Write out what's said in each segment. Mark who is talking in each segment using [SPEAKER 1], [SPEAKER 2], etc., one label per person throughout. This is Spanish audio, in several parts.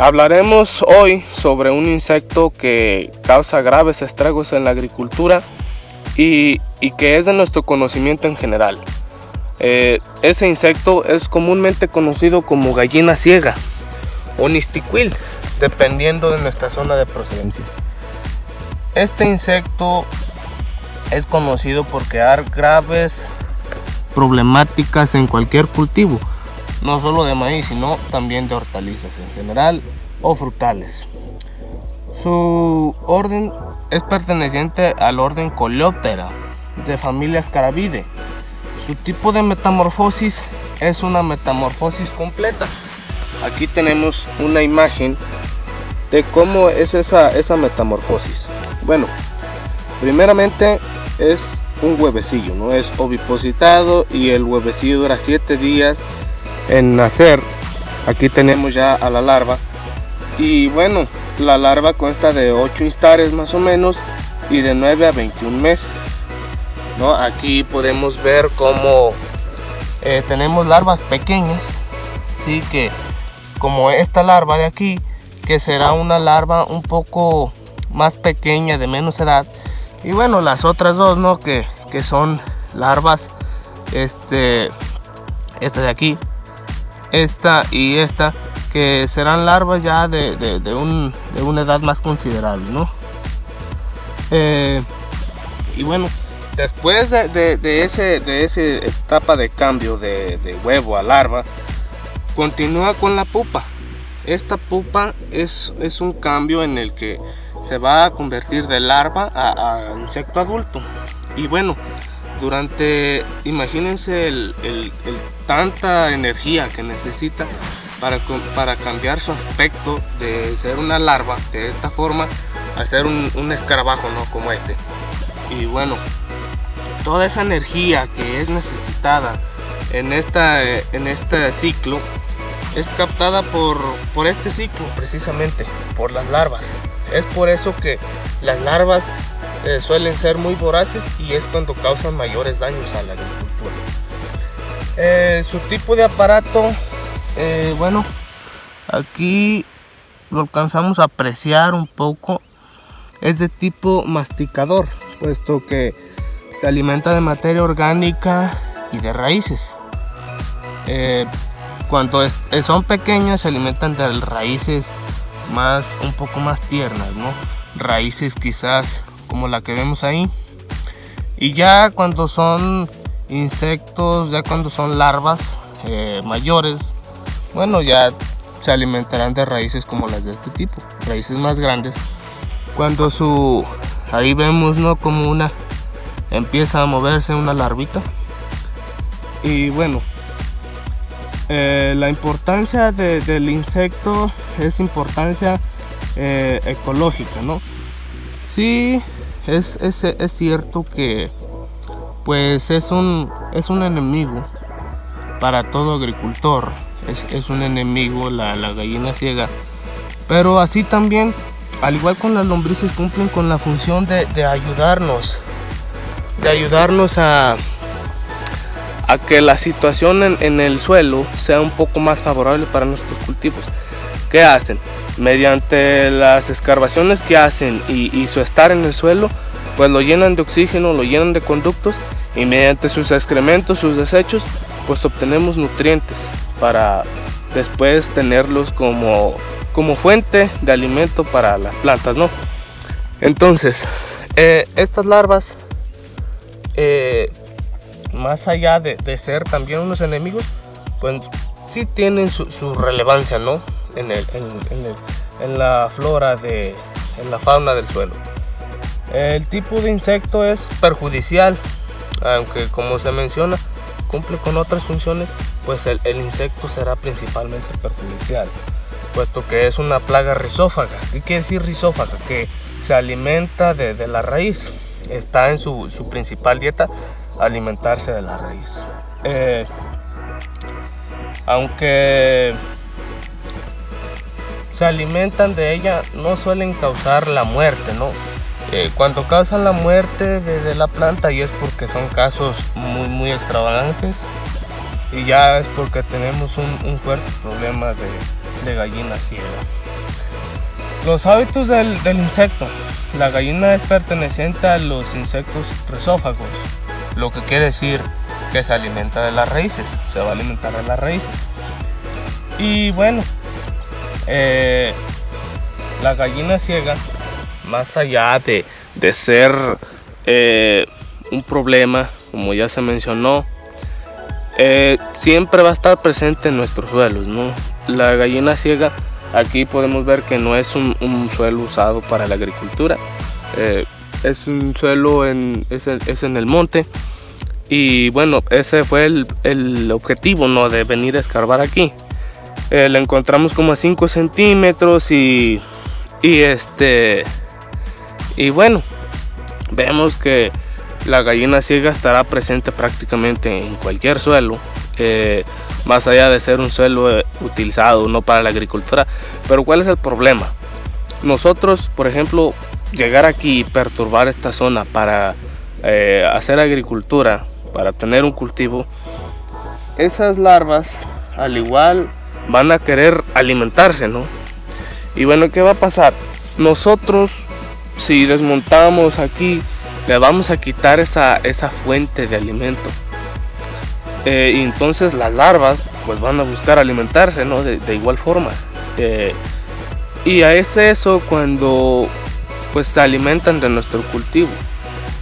[SPEAKER 1] Hablaremos hoy sobre un insecto que causa graves estragos en la agricultura y, que es de nuestro conocimiento en general. Eh, ese insecto es comúnmente conocido como gallina ciega o nistiquil, dependiendo de nuestra zona de procedencia. Este insecto es conocido por crear graves problemáticas en cualquier cultivo no solo de maíz, sino también de hortalizas en general o frutales. Su orden es perteneciente al orden Coleoptera de familia Scarabide. Su tipo de metamorfosis es una metamorfosis completa. Aquí tenemos una imagen de cómo es esa, esa metamorfosis. Bueno, primeramente es un huevecillo, no es ovipositado y el huevecillo dura 7 días en nacer. Aquí tenemos ya a la larva. Y bueno, la larva consta de 8 instares más o menos y de 9 a 21 meses. ¿no? Aquí podemos ver cómo eh, tenemos larvas pequeñas. Sí que como esta larva de aquí, que será una larva un poco más pequeña, de menos edad. Y bueno, las otras dos, ¿no? Que, que son larvas, este, esta de aquí, esta y esta que serán larvas ya de, de, una edad más considerable ¿no? Eh, y bueno después de, ese de esa etapa de cambio de, huevo a larva continúa con la pupa esta pupa es, es un cambio en el que se va a convertir de larva a insecto adulto y bueno durante, imagínense el, tanta energía que necesita para, para, cambiar su aspecto de ser una larva de esta forma a ser un, escarabajo, ¿no? Como este. Y bueno, toda esa energía que es necesitada en, esta, en este ciclo es captada por, por este ciclo precisamente, por las larvas. Es por eso que las larvas eh, suelen ser muy voraces y es cuando causan mayores daños a la agricultura. Eh, su tipo de aparato, eh, bueno, aquí lo alcanzamos a apreciar un poco, es de tipo masticador, puesto que se alimenta de materia orgánica y de raíces. cuando son pequeños se alimentan de raíces más un poco más tiernas, ¿no? Raíces quizás como la que vemos ahí. Y ya cuando son insectos, ya cuando son larvas eh, mayores, bueno, ya se alimentarán de raíces como las de este tipo, raíces más grandes. Cuando su, ahí vemos, ¿no? Como una, empieza a moverse una larvita. Y bueno, eh, la importancia del insecto es importancia eh, ecológica, ¿no? Sí, es, es, cierto que pues es un, es un enemigo para todo agricultor. Es, un enemigo la, gallina ciega. Pero así también, al igual con las lombrices, cumplen con la función de, ayudarnos. De ayudarnos a, a que la situación en, en, el suelo sea un poco más favorable para nuestros cultivos. ¿Qué hacen? Mediante las escarbaciones que hacen y, su estar en el suelo, pues lo llenan de oxígeno, lo llenan de conductos y mediante sus excrementos, sus desechos, pues obtenemos nutrientes para después tenerlos como, como fuente de alimento para las plantas, ¿no? Entonces, eh, estas larvas, eh, más allá de, ser también unos enemigos, pues sí tienen su, su relevancia, ¿no? En, el, en, la flora, de, en la fauna del suelo. El tipo de insecto es perjudicial, aunque como se menciona, cumple con otras funciones, pues el, insecto será principalmente perjudicial, puesto que es una plaga rizófaga. ¿Qué quiere decir rizófaga? Que se alimenta de, la raíz, está en su, principal dieta alimentarse de la raíz. Eh, aunque se alimentan de ella no suelen causar la muerte, ¿no? Eh, cuando causan la muerte de, la planta y es porque son casos muy muy extravagantes y ya es porque tenemos un, fuerte problema de, de gallina ciega. Los hábitos del, insecto. La gallina es perteneciente a los insectos resófagos, lo que quiere decir que se alimenta de las raíces, se va a alimentar de las raíces. Y bueno, eh, la gallina ciega, más allá de, ser eh, un problema, como ya se mencionó, eh, siempre va a estar presente en nuestros suelos. ¿no? La gallina ciega, aquí podemos ver que no es un, suelo usado para la agricultura, es un suelo en, es, en el monte. Y bueno, ese fue el, objetivo ¿no? de venir a escarbar aquí. Eh, la encontramos como a 5 centímetros y, y este y bueno vemos que la gallina ciega estará presente prácticamente en cualquier suelo eh, más allá de ser un suelo eh, utilizado no para la agricultura. Pero cuál es el problema nosotros por ejemplo llegar aquí y perturbar esta zona para hacer agricultura para tener un cultivo esas larvas al igual van a querer alimentarse, ¿no? Y bueno, ¿qué va a pasar? Nosotros, si desmontamos aquí, le vamos a quitar esa, esa fuente de alimento. Eh, y entonces las larvas pues van a buscar alimentarse, ¿no? De, igual forma. Eh, y a es eso cuando pues se alimentan de nuestro cultivo.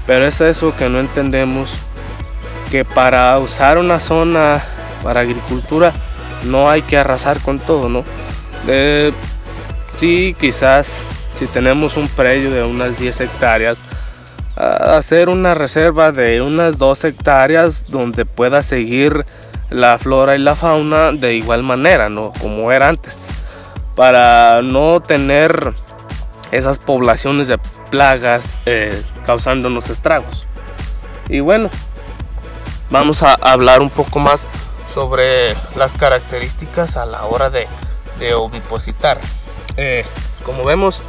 [SPEAKER 1] Pero es eso que no entendemos que para usar una zona para agricultura no hay que arrasar con todo, ¿no? sí, quizás si tenemos un predio de unas 10 hectáreas, hacer una reserva de unas 2 hectáreas donde pueda seguir la flora y la fauna de igual manera, ¿no? Como era antes, para no tener esas poblaciones de plagas eh, causándonos estragos. Y bueno, vamos a hablar un poco más sobre las características a la hora de, ovipositar. Eh, como vemos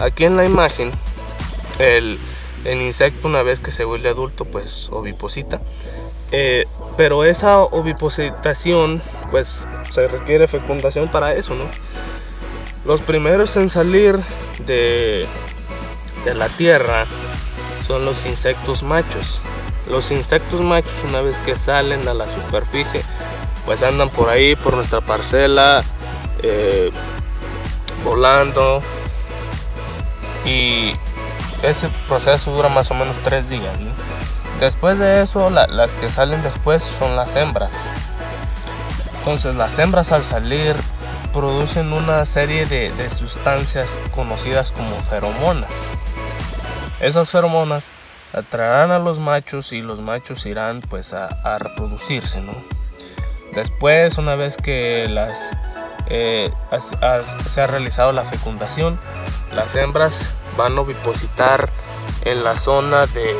[SPEAKER 1] aquí en la imagen, el, insecto una vez que se vuelve adulto pues oviposita. Eh, pero esa ovipositación pues se requiere fecundación para eso, ¿no? Los primeros en salir de, de la tierra son los insectos machos. Los insectos machos una vez que salen a la superficie pues andan por ahí, por nuestra parcela, eh, volando. Y ese proceso dura más o menos tres días. Después de eso, las que salen después son las hembras. Entonces las hembras al salir producen una serie de, sustancias conocidas como feromonas. Esas feromonas atraerán a los machos y los machos irán pues a, a reproducirse, ¿no? Después, una vez que las, eh, se ha realizado la fecundación, las hembras van a ovipositar en la zona de,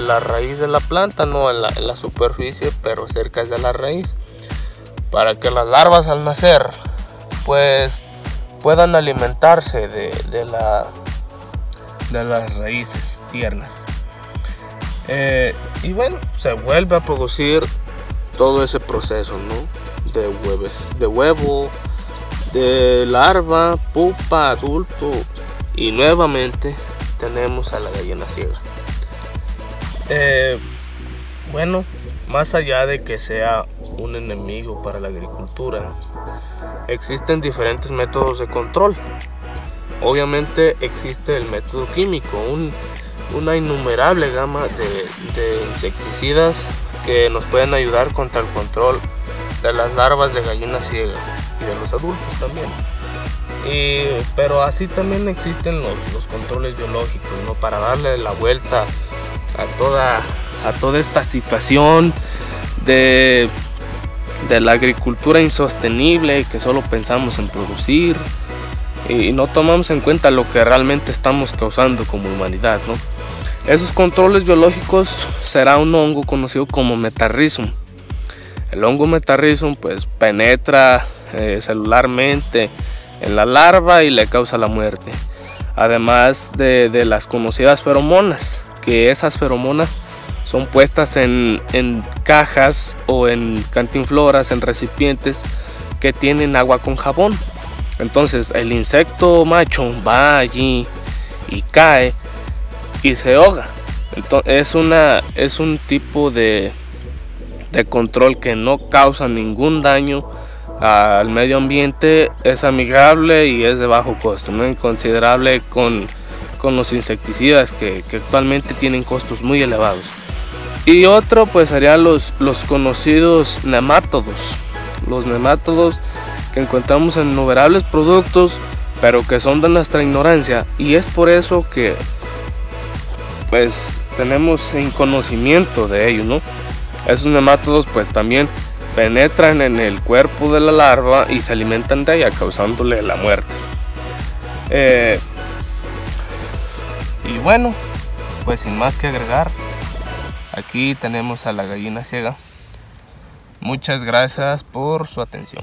[SPEAKER 1] la raíz de la planta, no en la, superficie, pero cerca de la raíz, para que las larvas al nacer pues puedan alimentarse de, la, de las raíces tiernas. Eh, y bueno, se vuelve a producir todo ese proceso, ¿no? De huevos, de huevo, de larva, pupa, adulto y nuevamente tenemos a la gallina ciega. Eh, bueno, más allá de que sea un enemigo para la agricultura, existen diferentes métodos de control. Obviamente existe el método químico, una innumerable gama de insecticidas que nos pueden ayudar contra el control de las larvas de gallina ciega y de los adultos también. pero así también existen los, controles biológicos, ¿no? Para darle la vuelta a toda, a toda esta situación de, de la agricultura insostenible, que solo pensamos en producir y no tomamos en cuenta lo que realmente estamos causando como humanidad, ¿no? Esos controles biológicos será un hongo conocido como metarrhizum. El hongo metarrhizum pues penetra eh, celularmente en la larva y le causa la muerte. Además de, las conocidas feromonas, que esas feromonas son puestas en, en cajas o en cantinfloras, en recipientes que tienen agua con jabón. Entonces el insecto macho va allí y cae y se ahoga. Entonces, es, una, es un tipo de, de control que no causa ningún daño al medio ambiente, es amigable y es de bajo costo, no inconsiderable con, con los insecticidas que, que, actualmente tienen costos muy elevados. Y otro pues serían los, los conocidos nemátodos. Los nemátodos que encontramos en innumerables productos, pero que son de nuestra ignorancia. Y es por eso que pues tenemos conocimiento de ellos, ¿no? Esos nemátodos pues también penetran en el cuerpo de la larva y se alimentan de ella, causándole la muerte. Eh, y bueno, pues sin más que agregar, aquí tenemos a la gallina ciega. Muchas gracias por su atención.